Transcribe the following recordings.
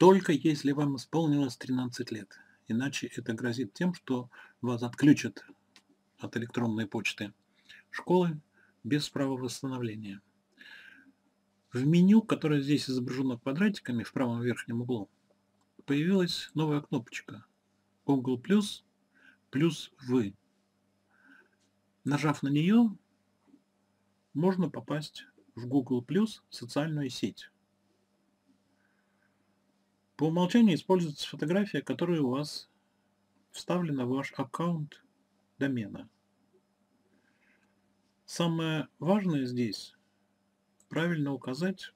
Только если вам исполнилось 13 лет. Иначе это грозит тем, что вас отключат от электронной почты школы без права восстановления. В меню, которое здесь изображено квадратиками в правом верхнем углу, появилась новая кнопочка Google Plus плюс вы. Нажав на нее, можно попасть в Google Plus социальную сеть. По умолчанию используется фотография, которая у вас вставлена в ваш аккаунт домена. Самое важное здесь правильно указать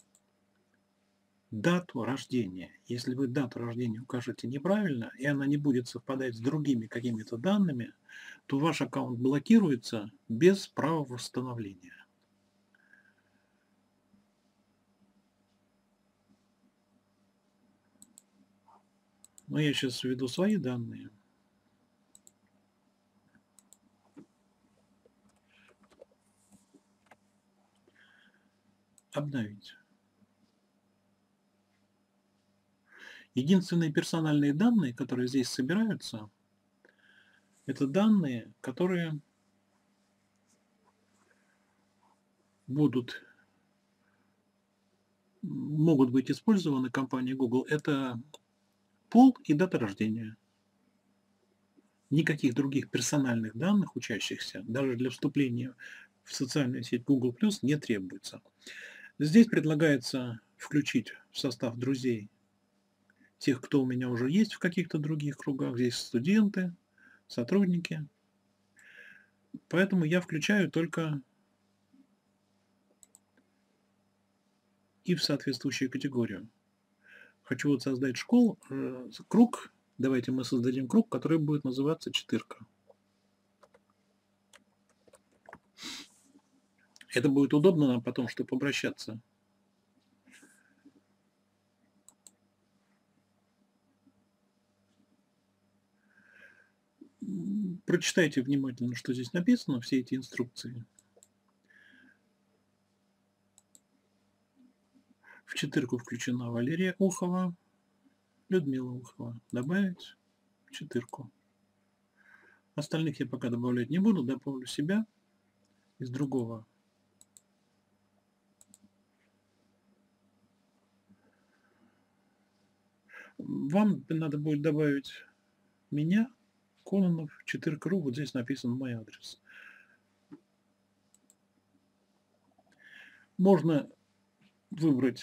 дату рождения. Если вы дату рождения укажете неправильно, и она не будет совпадать с другими какими-то данными, то ваш аккаунт блокируется без права восстановления. Но я сейчас введу свои данные. Обновить. Единственные персональные данные, которые здесь собираются, это данные, которые будут могут быть использованы компанией Google. Это пол и дата рождения. Никаких других персональных данных учащихся, даже для вступления в социальную сеть Google+, не требуется. Здесь предлагается включить в состав друзей тех, кто у меня уже есть в каких-то других кругах. Здесь студенты, сотрудники. Поэтому я включаю только и в соответствующую категорию хочу вот создать школу, э, круг. Давайте мы создадим круг, который будет называться четырка. Это будет удобно нам потом, чтобы обращаться. Прочитайте внимательно, что здесь написано, все эти инструкции. Четырку включена Валерия Ухова, Людмила Ухова. Добавить в четырку. Остальных я пока добавлять не буду, добавлю себя из другого. Вам надо будет добавить меня, Кононов, 4 вот здесь написан мой адрес. Можно выбрать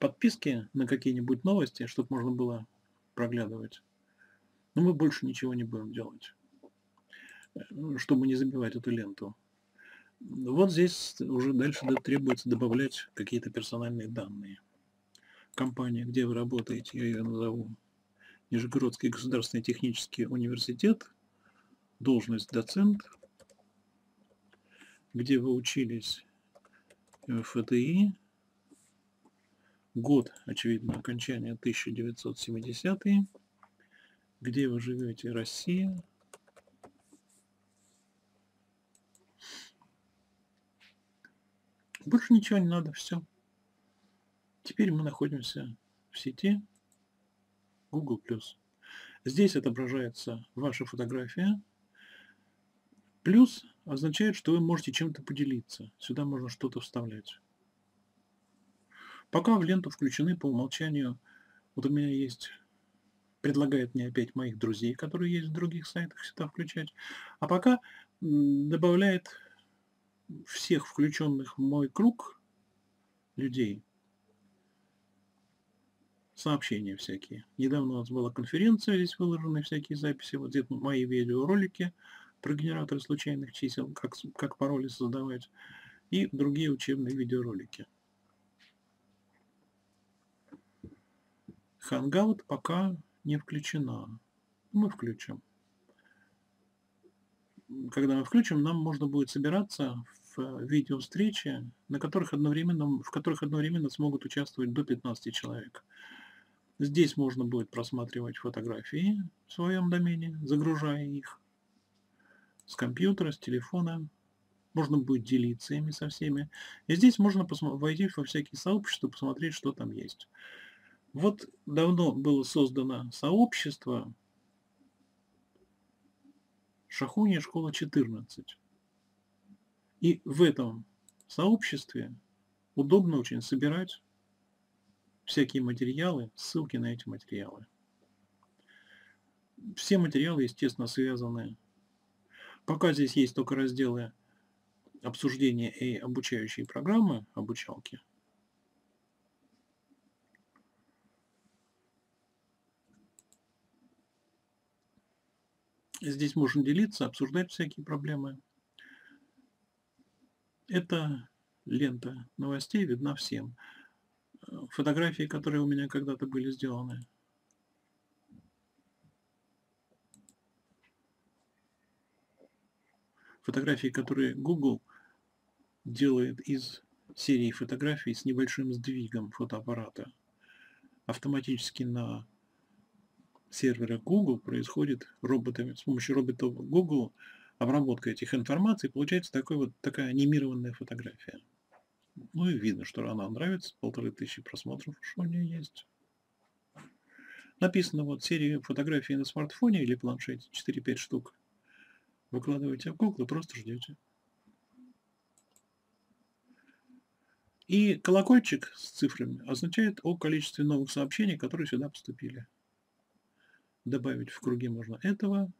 подписки на какие-нибудь новости, чтобы можно было проглядывать. Но мы больше ничего не будем делать, э, чтобы не забивать эту ленту. Вот здесь уже дальше требуется добавлять какие-то персональные данные. Компания, где вы работаете, я ее назову Нижегородский государственный технический университет, должность доцент, где вы учились в ФТИ, Год, очевидно, окончания 1970 Где вы живете? Россия. Больше ничего не надо, все. Теперь мы находимся в сети Google+. Здесь отображается ваша фотография. Плюс означает, что вы можете чем-то поделиться. Сюда можно что-то вставлять. Пока в ленту включены по умолчанию, вот у меня есть, предлагает мне опять моих друзей, которые есть в других сайтах, сюда включать. А пока добавляет всех включенных в мой круг людей сообщения всякие. Недавно у нас была конференция, здесь выложены всякие записи, вот здесь мои видеоролики про генераторы случайных чисел, как, как пароли создавать, и другие учебные видеоролики. Hangout пока не включена. Мы включим. Когда мы включим, нам можно будет собираться в видео-встречи, на которых одновременно, в которых одновременно смогут участвовать до 15 человек. Здесь можно будет просматривать фотографии в своем домене, загружая их с компьютера, с телефона. Можно будет делиться ими со всеми. И здесь можно войти во всякие сообщества, посмотреть, что там есть. Вот давно было создано сообщество Шахуния школа 14. И в этом сообществе удобно очень собирать всякие материалы, ссылки на эти материалы. Все материалы, естественно, связаны. Пока здесь есть только разделы обсуждения и обучающие программы, обучалки. Здесь можно делиться, обсуждать всякие проблемы. Эта лента новостей видна всем. Фотографии, которые у меня когда-то были сделаны. Фотографии, которые Google делает из серии фотографий с небольшим сдвигом фотоаппарата. Автоматически на серверах Google происходит роботами, с помощью роботов Google обработка этих информаций, получается такой вот, такая анимированная фотография. Ну и видно, что она нравится, полторы тысячи просмотров что у нее есть. Написано вот серия фотографий на смартфоне или планшете, 4-5 штук. Выкладываете в Google просто ждете. И колокольчик с цифрами означает о количестве новых сообщений, которые сюда поступили. Добавить в круги можно этого,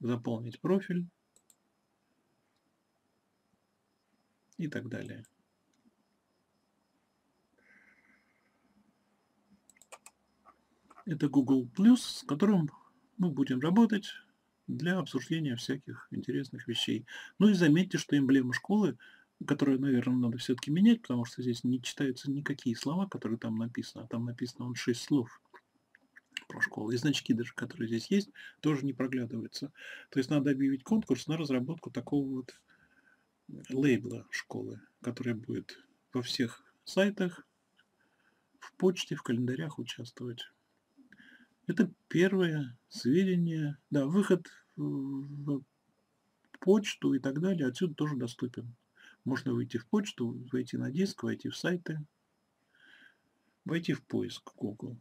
заполнить профиль и так далее. Это Google с которым мы будем работать для обсуждения всяких интересных вещей. Ну и заметьте, что эмблема школы которую, наверное, надо все-таки менять, потому что здесь не читаются никакие слова, которые там написаны, а там написано он 6 слов про школу. И значки даже, которые здесь есть, тоже не проглядываются. То есть надо объявить конкурс на разработку такого вот лейбла школы, который будет во всех сайтах, в почте, в календарях участвовать. Это первое сведение, да, выход в почту и так далее отсюда тоже доступен. Можно выйти в почту, войти на диск, войти в сайты, войти в поиск Google.